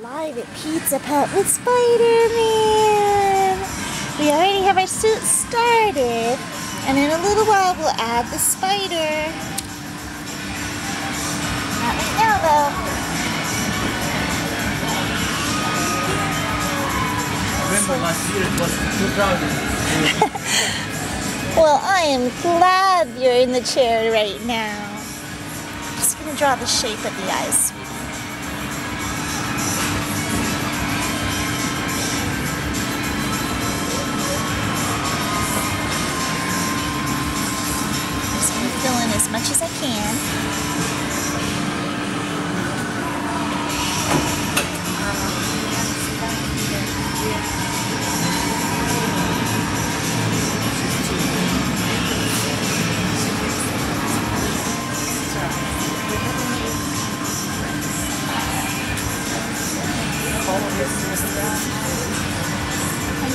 Live at Pizza Pet with Spider-Man. We already have our suit started, and in a little while we'll add the spider. Not right now though. Remember last year it was too crowded. Well, I am glad you're in the chair right now. I'm just gonna draw the shape of the eyes,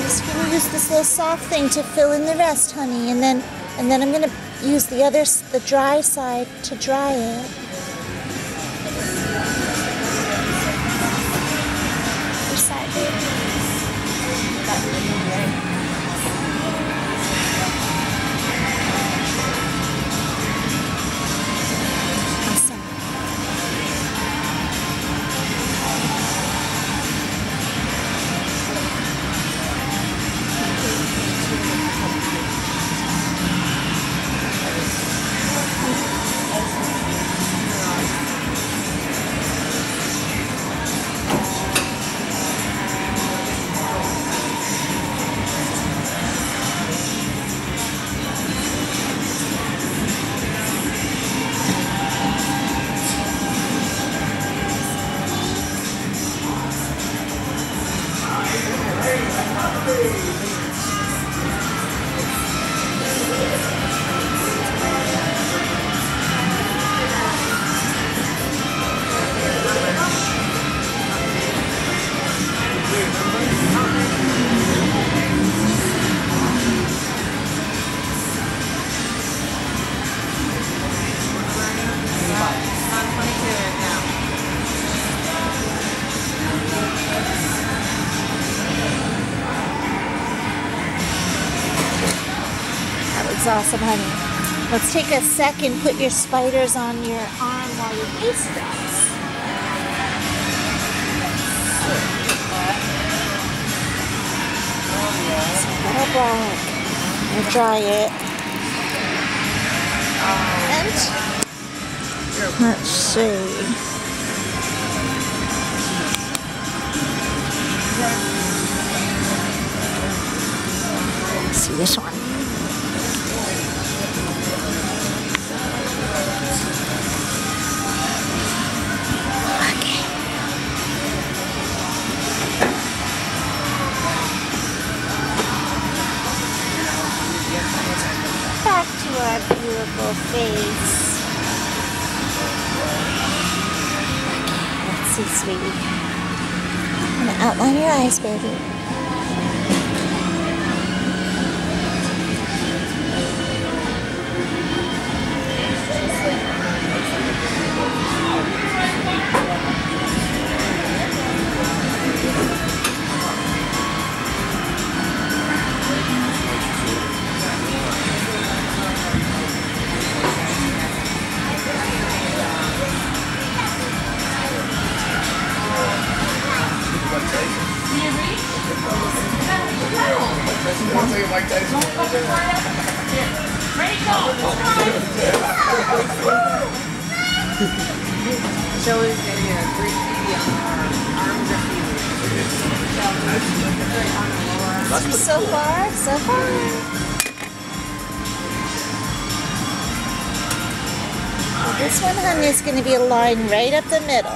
just gonna use this little soft thing to fill in the rest, honey, and then and then I'm gonna use the other the dry side to dry it. Awesome, honey. Let's take a second, put your spiders on your arm while you little black. And dry it. And let's see. Let's see this one. Sweetie. I'm gonna outline your eyes, baby. A graffiti on her arms. So far, so far. This one, honey, is going to be a line right up the middle.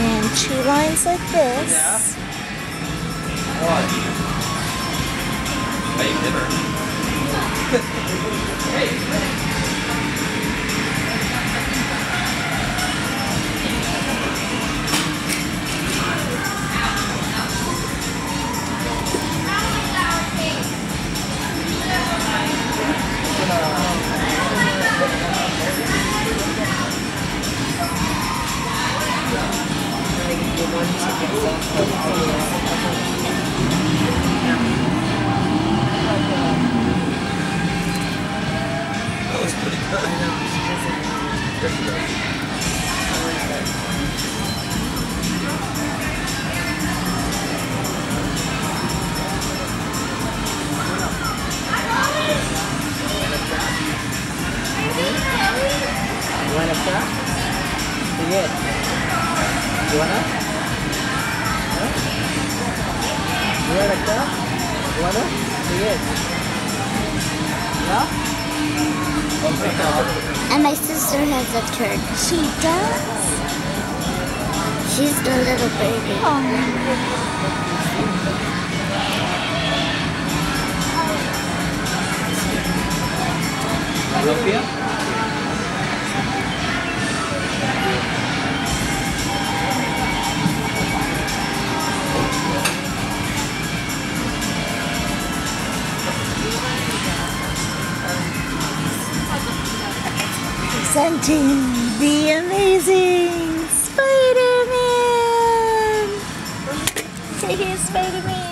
And two lines like this. Yeah. One. Hey, dinner. hey. Thank You want a shot? You wanna? Sige. Yeah? And my sister has a turd. She does? She's the little baby. Oh. Sophia? Presenting the amazing Spider-Man. Say here, Spider-Man.